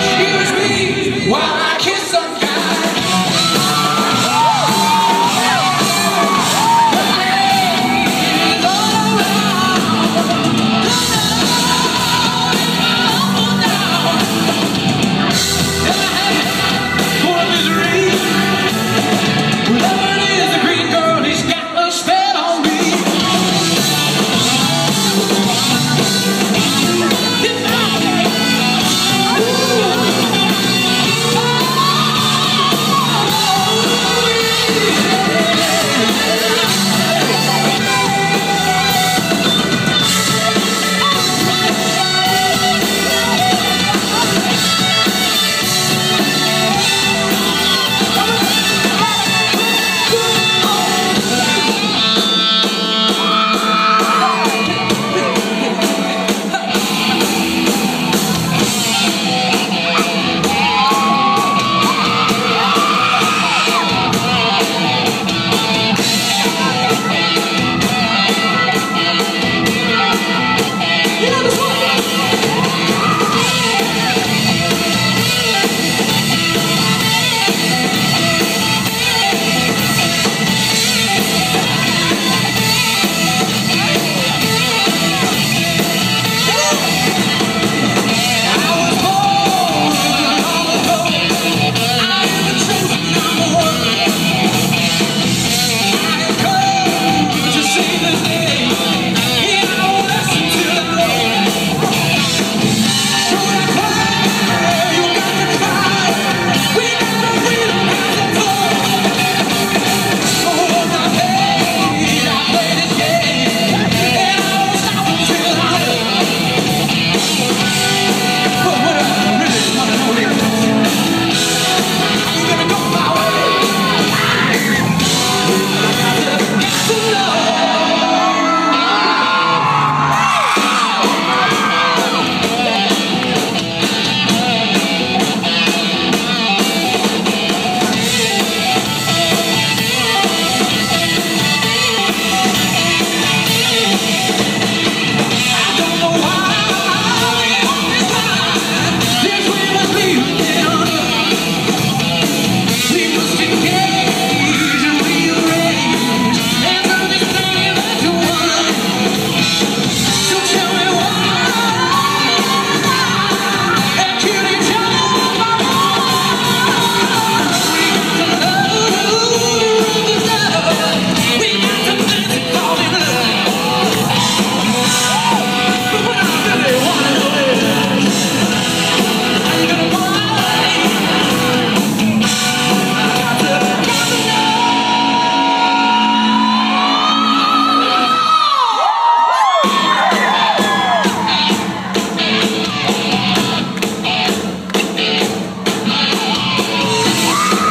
Excuse me. While